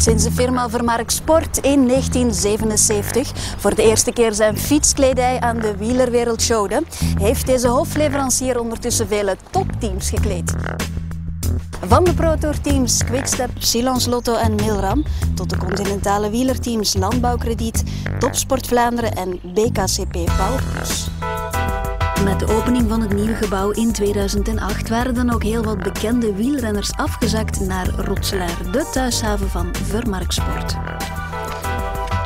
Sinds de firma Vermark Sport in 1977 voor de eerste keer zijn fietskledij aan de wielerwereld showde, heeft deze hofleverancier ondertussen vele topteams gekleed. Van de Pro Tour teams Quickstep, Silence Lotto en Milram tot de continentale wielerteams Landbouwkrediet, Topsport Vlaanderen en BKCP Powerplus. Met de opening van het nieuwe gebouw in 2008 waren dan ook heel wat bekende wielrenners afgezakt naar Rotselaar, de thuishaven van Vermark Sport.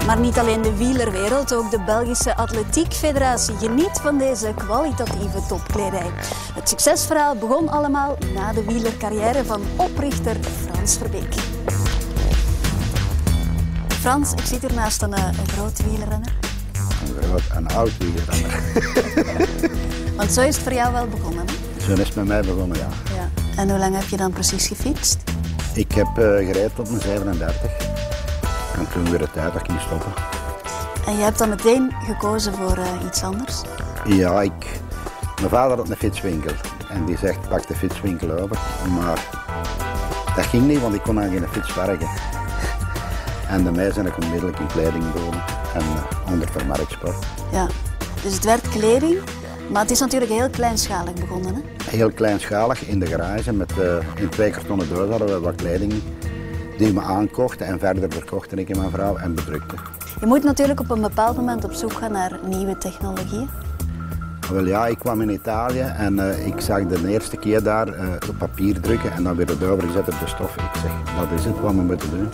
Maar niet alleen de wielerwereld, ook de Belgische Atletiek Federatie geniet van deze kwalitatieve topkledij. Het succesverhaal begon allemaal na de wielercarrière van oprichter Frans Verbeek. Frans, ik zit hier naast een, eh, een grote wielrenner. Een groot en oud wielrenner. Want zo is het voor jou wel begonnen. Hè? Zo is het met mij begonnen, ja. Ja. En hoe lang heb je dan precies gefietst? Ik heb uh, gereden tot mijn 37. En toen weer het tijd dat ik ging stoppen. En je hebt dan meteen gekozen voor uh, iets anders? Ja, ik... Mijn vader had een fietswinkel. En die zegt, pak de fietswinkel over. Maar dat ging niet, want ik kon aan geen fiets werken. En daarmee zijn ik onmiddellijk in kleding begonnen. En uh, onder vermarktsport. Ja, dus het werd kleding, maar het is natuurlijk heel kleinschalig begonnen. Hè? Heel kleinschalig in de garage. Met, uh, in twee kartonnen doos hadden we wat kleding die me aankochten en verder verkochten ik en mijn vrouw en bedrukte. Je moet natuurlijk op een bepaald moment op zoek gaan naar nieuwe technologieën. Wel ja, ik kwam in Italië en uh, ik zag de eerste keer daar uh, op papier drukken en dan weer het overgezet op de stof. Ik zeg, dat is het wat we moeten doen.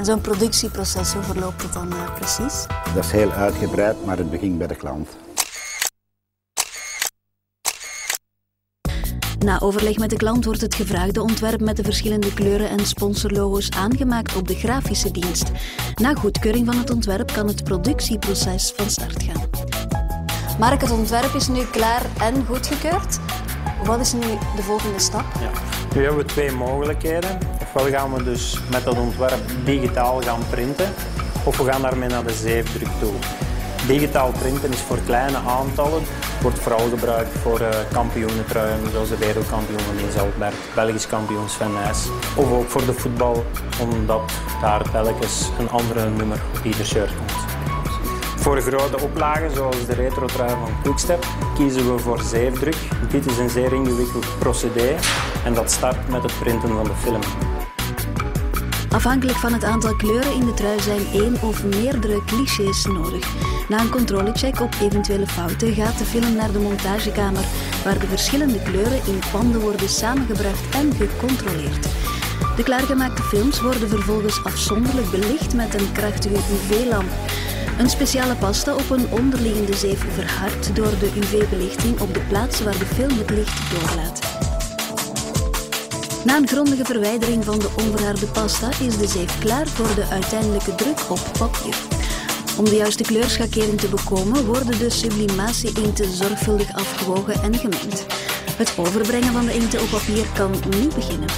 En zo'n productieproces, hoe verloopt het dan uh, precies? Dat is heel uitgebreid, maar het begint bij de klant. Na overleg met de klant wordt het gevraagde ontwerp met de verschillende kleuren en sponsorlogo's aangemaakt op de grafische dienst. Na goedkeuring van het ontwerp kan het productieproces van start gaan. Mark, het ontwerp is nu klaar en goedgekeurd. Wat is nu de volgende stap? Ja. Nu hebben we twee mogelijkheden. Ofwel gaan we dus met dat ontwerp digitaal gaan printen, of we gaan daarmee naar de zeefdruk toe. Digitaal printen is voor kleine aantallen, wordt vooral gebruikt voor uh, kampioenentruien, zoals de wereldkampioen in Zeltberg, Belgisch kampioen Sven Nys. Of ook voor de voetbal, omdat daar telkens een andere nummer op ieder shirt komt. Voor grote oplagen, zoals de retro-trui van Quickstep, kiezen we voor zeefdruk. Dit is een zeer ingewikkeld procedé en dat start met het printen van de film. Afhankelijk van het aantal kleuren in de trui zijn één of meerdere clichés nodig. Na een controlecheck op eventuele fouten gaat de film naar de montagekamer, waar de verschillende kleuren in panden worden samengebracht en gecontroleerd. De klaargemaakte films worden vervolgens afzonderlijk belicht met een krachtige UV-lamp. Een speciale pasta op een onderliggende zeef verhardt door de UV-belichting op de plaats waar de film het licht doorlaat. Na een grondige verwijdering van de onverharde pasta is de zeef klaar voor de uiteindelijke druk op papier. Om de juiste kleurschakering te bekomen worden de sublimatie-inten zorgvuldig afgewogen en gemengd. Het overbrengen van de inten op papier kan nu beginnen.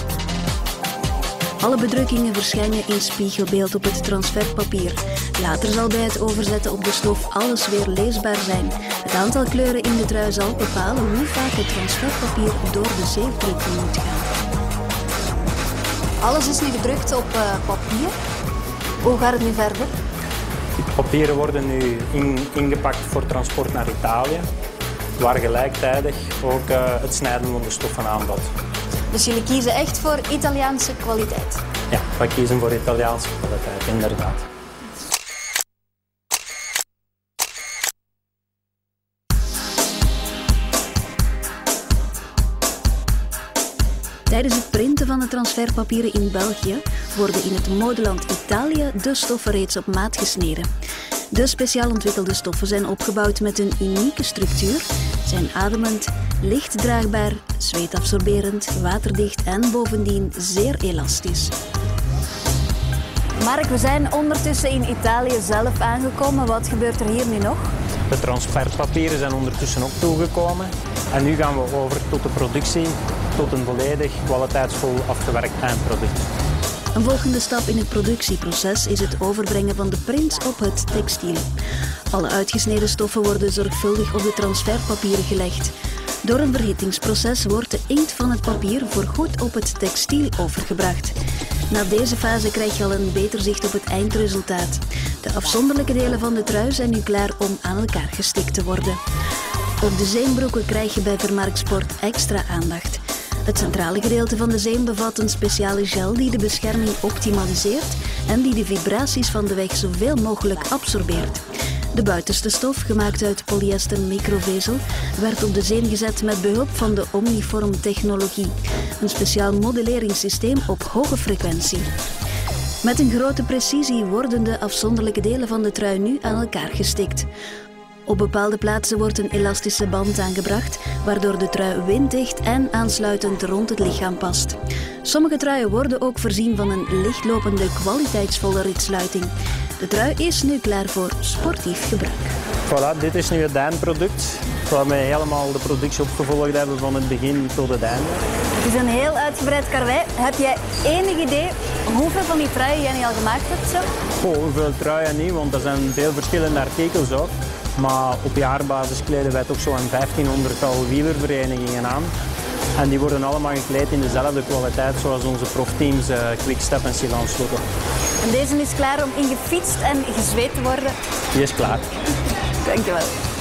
Alle bedrukkingen verschijnen in spiegelbeeld op het transferpapier. Later zal bij het overzetten op de stof alles weer leesbaar zijn. Het aantal kleuren in de trui zal bepalen hoe vaak het transferpapier door de zeefdruk moet gaan. Alles is nu gedrukt op uh, papier. Hoe gaat het nu verder? Die papieren worden nu in, ingepakt voor transport naar Italië, waar gelijktijdig ook uh, het snijden van de stoffen aanbod. Dus jullie kiezen echt voor Italiaanse kwaliteit? Ja, wij kiezen voor Italiaanse kwaliteit, inderdaad. Tijdens het printen van de transferpapieren in België worden in het modeland Italië de stoffen reeds op maat gesneden. De speciaal ontwikkelde stoffen zijn opgebouwd met een unieke structuur, zijn ademend, licht draagbaar, zweetabsorberend, waterdicht en bovendien zeer elastisch. Mark, we zijn ondertussen in Italië zelf aangekomen. Wat gebeurt er hier nu nog? De transferpapieren zijn ondertussen ook toegekomen. En nu gaan we over tot de productie, tot een volledig kwaliteitsvol afgewerkt eindproduct. Een volgende stap in het productieproces is het overbrengen van de prints op het textiel. Alle uitgesneden stoffen worden zorgvuldig op de transferpapieren gelegd. Door een verhittingsproces wordt de inkt van het papier voorgoed op het textiel overgebracht. Na deze fase krijg je al een beter zicht op het eindresultaat. De afzonderlijke delen van de trui zijn nu klaar om aan elkaar gestikt te worden. Op de zeembroeken krijg je bij Vermarkt Sport extra aandacht. Het centrale gedeelte van de zeem bevat een speciale gel die de bescherming optimaliseert en die de vibraties van de weg zoveel mogelijk absorbeert. De buitenste stof, gemaakt uit polyester microvezel, werd op de zeem gezet met behulp van de Omniform technologie, een speciaal modelleringssysteem op hoge frequentie. Met een grote precisie worden de afzonderlijke delen van de trui nu aan elkaar gestikt. Op bepaalde plaatsen wordt een elastische band aangebracht, waardoor de trui winddicht en aansluitend rond het lichaam past. Sommige truien worden ook voorzien van een lichtlopende, kwaliteitsvolle ritsluiting. De trui is nu klaar voor sportief gebruik. Voilà, dit is nu het eindproduct, waarmee we helemaal de productie opgevolgd hebben van het begin tot het einde. Het is een heel uitgebreid karwei. Heb jij enig idee hoeveel van die truien jij nu al gemaakt hebt? Zo? Oh, hoeveel truien niet, want er zijn veel verschillende artikels ook. Maar op jaarbasis kleden wij toch zo'n 1500-tal wielerverenigingen aan. En die worden allemaal gekleed in dezelfde kwaliteit zoals onze profteams uh, Quickstep en Silence Lotto. En deze is klaar om ingefietst en gezweet te worden? Die is klaar. Dankjewel.